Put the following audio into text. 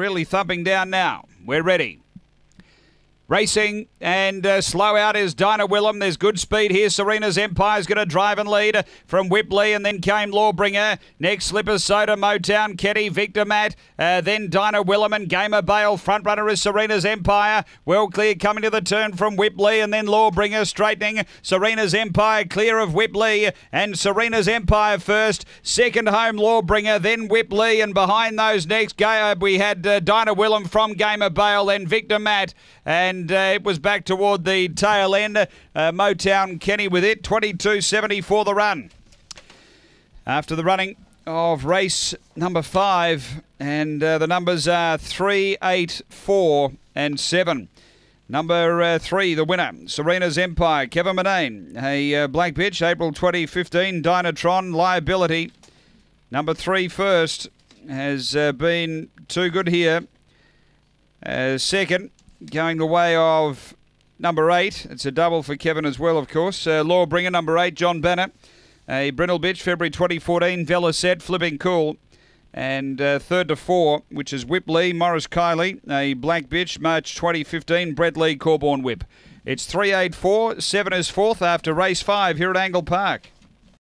really thumping down now. We're ready. Racing and uh, slow out is Dinah Willem. There's good speed here. Serena's Empire's going to drive and lead from Whipley, and then came Lawbringer. Next, Slippers Soda, Motown, Ketty, Victor Matt. Uh, then Dinah Willem and Gamer Bale. Front runner is Serena's Empire. Well clear coming to the turn from Whipley, and then Lawbringer straightening. Serena's Empire clear of Whipley, and Serena's Empire first. Second home Lawbringer, then Whipley, and behind those next, we had uh, Dinah Willem from Gamer Bale, then Victor Matt, and and uh, it was back toward the tail end. Uh, Motown Kenny with it, 22.70 for the run. After the running of race number five, and uh, the numbers are three, eight, four, and seven. Number uh, three, the winner, Serena's Empire, Kevin Manane. A uh, black bitch, April 2015, Dynatron, Liability. Number three, first, has uh, been too good here. Uh, second, going the way of number eight. It's a double for Kevin as well, of course. Uh, Lawbringer, number eight, John Banner. A Brindle Bitch, February 2014, Velicet, Flipping Cool. And uh, third to four, which is Whip Lee, Morris Kylie, a Black Bitch, March 2015, Brett Lee, Corborn Whip. It's 384, 7 is fourth after race five here at Angle Park.